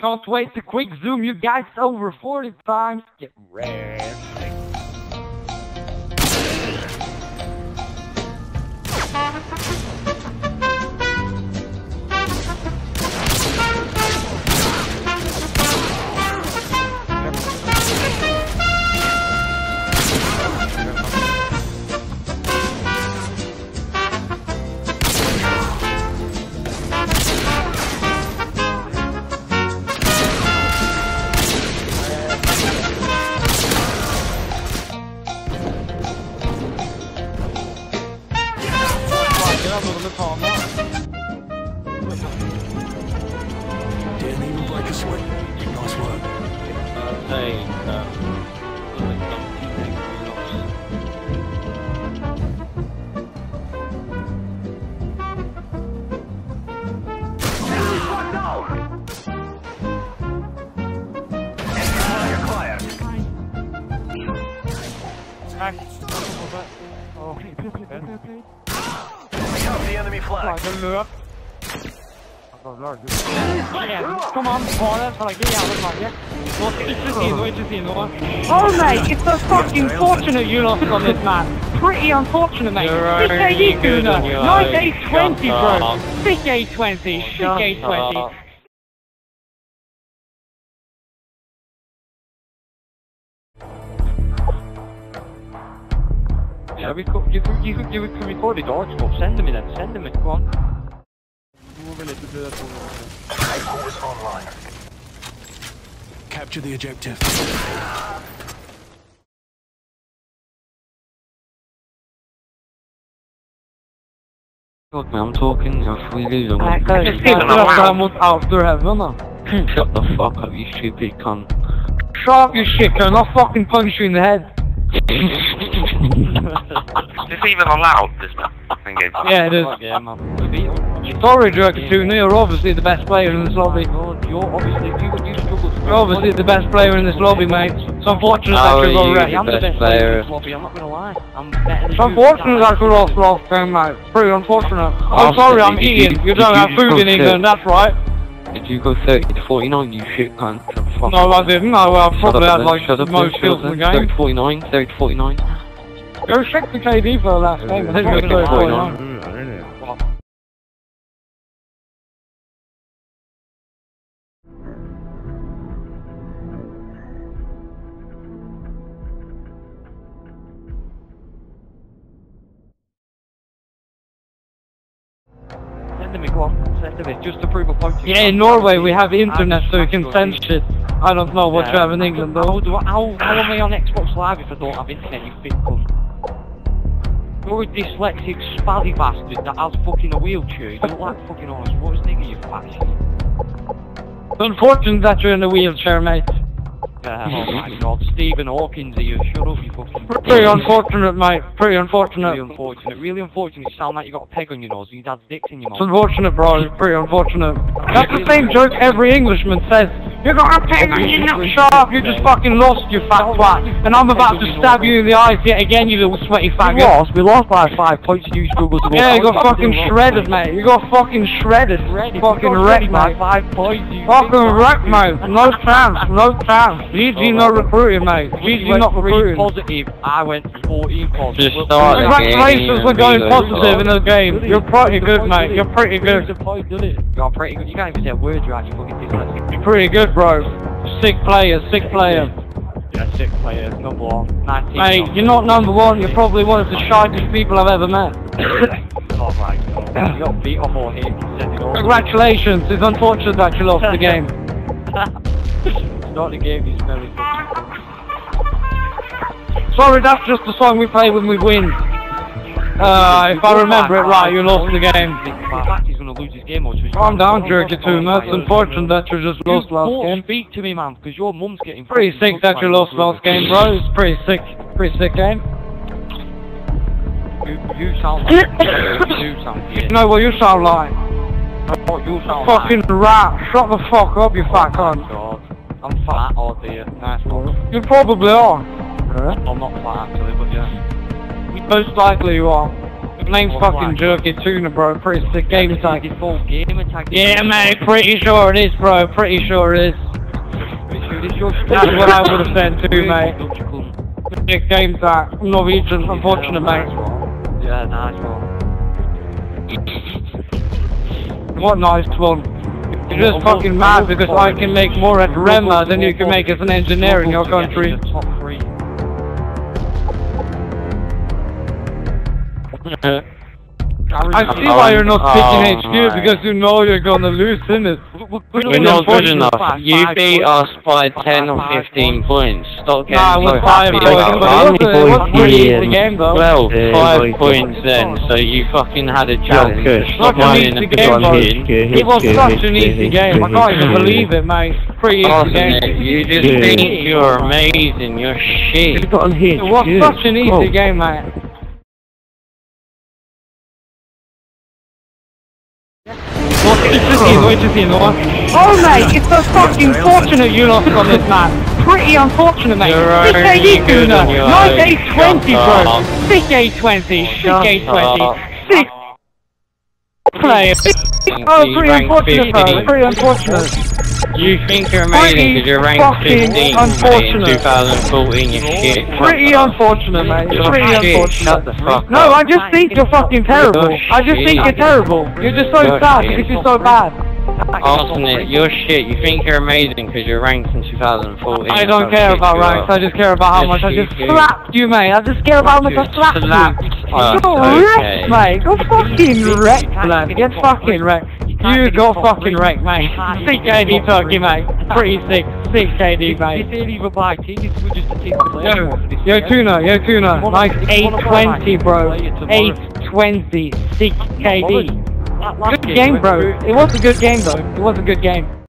Can't wait to quick zoom you guys over 40 times. Get ready. Didn't even break a sweat. Nice work. Hey, uh, uh, The enemy flag. Come on, ta den för det jävla flagget. Låt inte se något, inte se något. Oh mate, it's so fucking fortunate you lost on this man. Pretty unfortunate mate. You're Sick you A good Guna. on your Nice eyes. A20 Shut bro. up. Sick A20. Sick A20. Up. Yeah, we co- you, can- you, can- you can record the dog stuff. Send them in then. Send them in. Go on. Headquarters online. Capture the objective. Look, man, I'm talking. If we lose, I'm Alright, go. gonna Just Still däremot after heaven då. shut the fuck up, you stupid cunt. Shut up you chicken, I'll fucking punch you in the head. Is this even allowed, this thing game? Yeah, it is. Yeah, man. We beat. Sorry, Jerkatuna, you're obviously the best player in this oh lobby. You're obviously you, you struggle to. You're obviously the best player in this lobby, mate. It's unfortunate How that oh, you're already. I'm the best best player? player. in this lobby, I'm not gonna lie. I'm better than It's you. unfortunate that we lost last game, mate. Pretty unfortunate. I'm Oh, sorry, I'm did you- eating. You don't you have food in England, that's right. Did you go 30 to 49, you shit cunt? Shut the fuck No. I didn't. I, I probably up, had like Shut up, most kills in the game. 30 to 49, 30 to 49. Go check the KD for the last game. I think it was 30 to 49. 49. Send them in, go on. Send them in, just to prove a point. Yeah, in Norway we have internet so we can send shit. I don't know what you have in England though. I, how, how am I on Xbox Live if I don't have internet, you fit cunt? You're a dyslexic spally bastard that has fucking a wheelchair. You look like fucking Arnold Schwarzenegger, you fascist. It's unfortunate that you're in a wheelchair, mate. Uh, oh my god, Stephen Hawkins here, shut up you fucking... Pretty unfortunate, mate. Pretty unfortunate. Really unfortunate, really unfortunate. You sound like you got a peg on your nose and your dad's dick's in your It's mouth. unfortunate, bro. It's pretty unfortunate. That's the same joke every Englishman says. You got a pig on your nut, shut up. You just fucking lost, you fat twat. And I'm about to stab you in the eyes yet again, you little sweaty faggot. We faggot. lost, we lost by five points and you struggled to go Yeah, you got fucking shredded, mate. You got fucking shredded. Fucking wrecked, by mate. five points. You Fucking wrecked, mate. No chance. No chance. GG oh, not recruiting, mate. GG not recruiting. positive. I went 14 positive. Just start the Congratulations for going positive in the game. You're pretty good, mate. You're pretty good. It's a point, doesn't it? You're pretty good. You can't even say words right, you fucking dyslexic. You're pretty good, bro. Sick player, sick player. Yeah, sick player, number one. 19. Mate, you're not number one. You're probably one of the shyest people I've ever met. Oh my god. You got beat off all here. You said it all. Congratulations. It's unfortunate that you lost the game. It's not the game, it's very fucking Sorry, that's just the song we play when we win. Uh, if I remember it right, you lost the game. In fact, he's gonna lose his game or just- Calm down, Jerky Tune. That's unfortunate that you just You lost last game. speak to me, man, because your mum's getting Pretty sick that you lost last game, bro. It's pretty sick. Pretty sick game. You, you sound like you sound. You know what you sound like? What you sound Fucking rat. Shut the fuck up, you fat. Oh cunt. God. I'm fat, oh dear. Nice one. You probably are. I'm not fat actually, but yeah. Most likely you are. Name's fucking Jerky Tuna, bro. Pretty sick game whole game attack. Yeah, mate, pretty sure it is, bro. Pretty sure it is. That's what I would have said too, mate. Sick game tag. Norwegian, unfortunate, mate. Yeah, nice one. What nice one. You're just fucking mad because I can make more at Rema than you can make as an engineer in your country. I see why you're not picking HQ because you know you're gonna lose, innit? We're not good enough. You beat us by 10 or 15 points. Stop getting Nah, so five happy points, about but it wasn't, it wasn't really easy game though. Well, Yeah, five boy. points then, so you fucking had a challenge. good. Stop Fucking whining easy and game, bro. It was such an easy game. I can't even believe it, mate. Pretty easy game. You just think you're amazing. You're shit. You've got on here. It was such an easy Oh. game, mate. Oh mate, it's so fucking fortunate you lost on this man. Pretty unfortunate mate. You're Sick AD good tuna. on your Nice. A20 bro. Sick A20. Sick A20. up. Sick player. Oh, pretty unfortunate bro. Pretty unfortunate. You think you're amazing because you're ranked fucking 15th mate, in 2014. You're shit. Pretty unfortunate mate. You're Pretty shit. unfortunate. Shut the fuck No, up. I just think you're fucking terrible. I just think you're terrible. You're just so You're sad shit. because you're so bad. Arsenic, you're shit. You think you're amazing because you're ranked in 2014. I don't care about ranks, are. I just care about how much I just slapped you, mate. I just care about how much I slapped Slapped you. Go okay. wrecked, mate. Go fucking wrecked, lad. Get fucking wrecked. You got fucking wrecked, mate. Sick KD turkey, mate. Pretty sick. Sick KD, This mate. ain't even my team, this was just a team. Yo, yo tuna, yo tuna. Nice 820, bro. 820. Sick KD. Good game, bro. It was a good game, though. It was a good game.